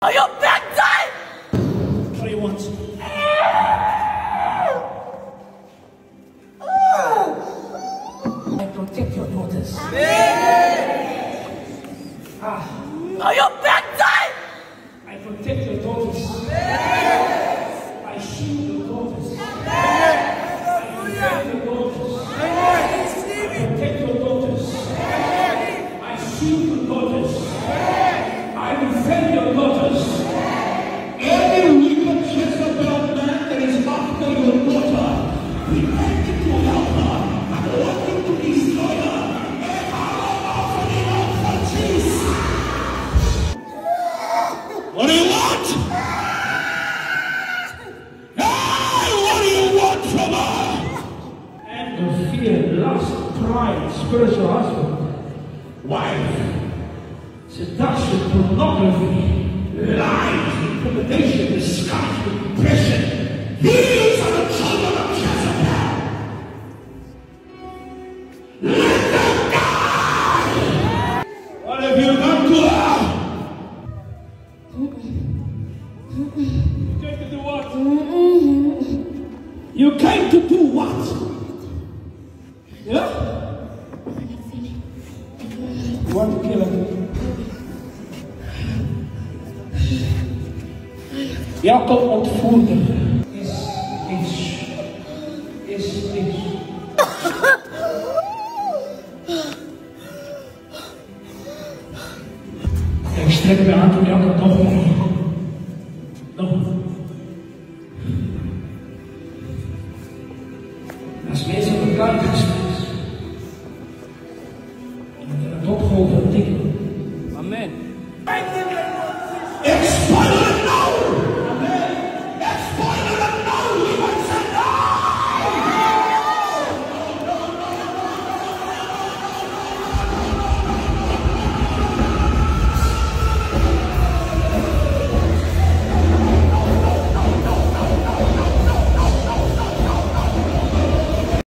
Are you big time? Do you? I protect your daughters. Are you big time? I protect your daughters. I shield your daughters. I defend your daughters. I protect your daughters. I shield your daughters. What do you want? Hey, what do you want from her? Anger, fear, lust, pride, spiritual husband, wife, seduction, pornography, lies, intimidation, disgust, depression. These are the children of Jezebel. Let them die! What have you done to her? You came to do what? You came to do what? Yeah? You want to kill her? Jacob ontvoerde. Is, is, is, is. Ik strek mijn hand om Jacob nog nog Als mensen op elkaar gaan staan, dan kan het opgeholpen tikken.